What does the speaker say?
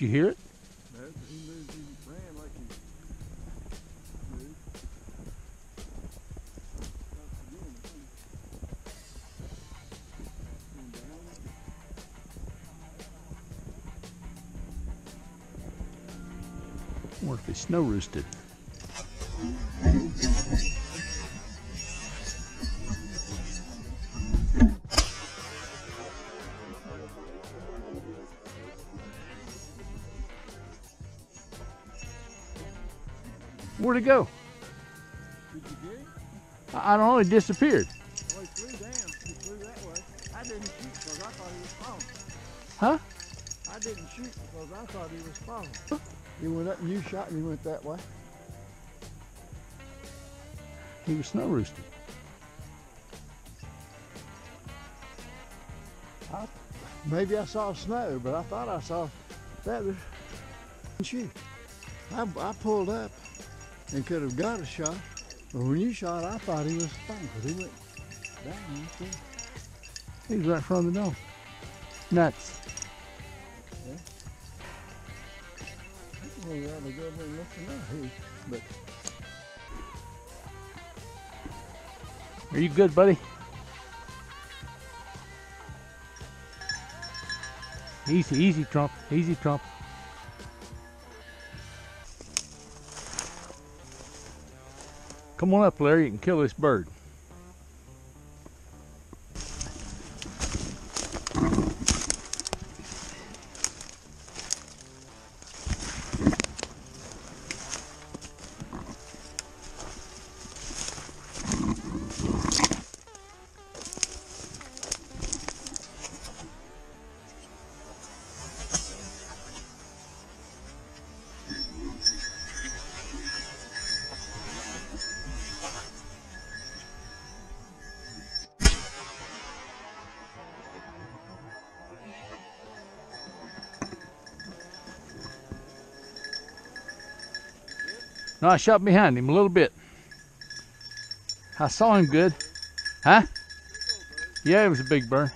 Did you hear it? No, snow roosted. Where'd it go? Did you? I I don't know. It disappeared. Well, he flew down. He flew that way. I didn't shoot because I thought he was falling. Huh? I didn't shoot because I thought he was falling. He went up and you shot and he went that way. He was snow roosted. Maybe I saw snow, but I thought I saw feathers. Shoot. I, I pulled up and could have got a shot, but when you shot, I thought he was fine because he went down. too. He was right in front of the dome. Nuts. Well, you ought to go over and look for that. But Are you good, buddy? Easy, easy, Trump. Easy, Trump. Come on up, Larry. You can kill this bird. No, I shot behind him a little bit. I saw him good. Huh? Yeah, it was a big bird.